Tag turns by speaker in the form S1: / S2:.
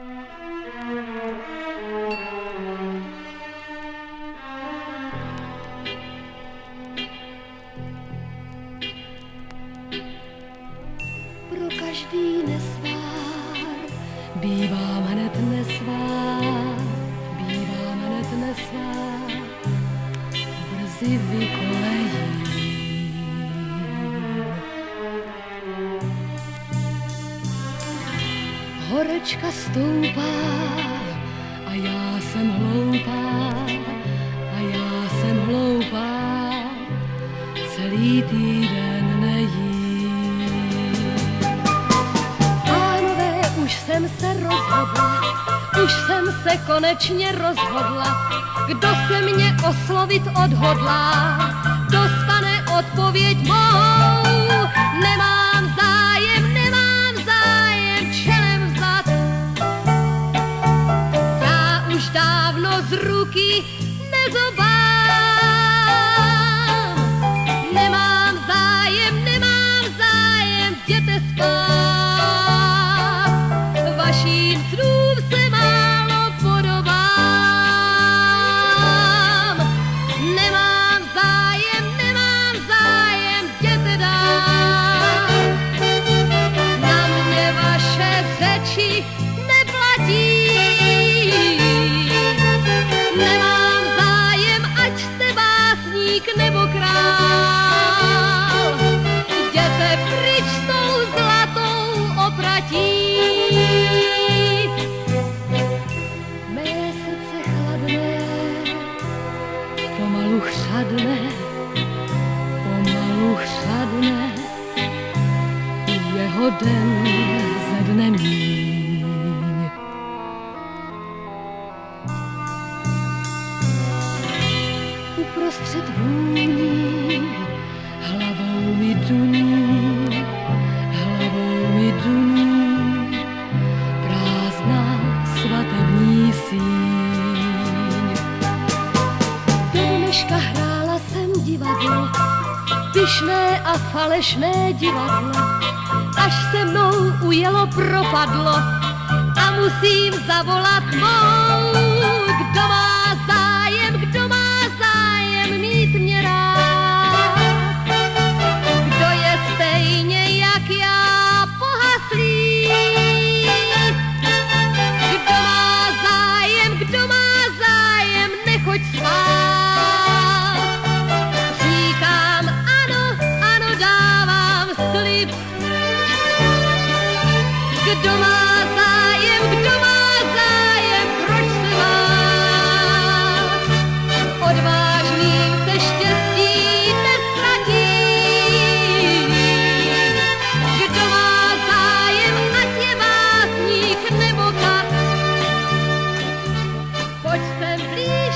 S1: Pro každý nesvár. Bývám hned nesvár, bývám hned nesvár, brzy vykolejím. Horečka stoupá a já jsem hloupá, a já jsem hloupá, celý týden nejím. Pánové, už jsem se rozhodla, už jsem se konečně rozhodla, kdo se mě oslovit odhodlá, dostane odpověď mou. की den ze dne míň. Uprostřed vůní hlavou mi duní, hlavou mi duní, prázdná svatební síň. Do dneška hrála jsem divadlo, pyšné a falešné divadlo, až se mnou ujelo propadlo a musím zavolat mou, Kdo má zájem, kdo má zájem, proč se má? Odvážným se štěstí nestratí. Kdo má zájem, ať je básník nebo kat. Pojď sem blíž,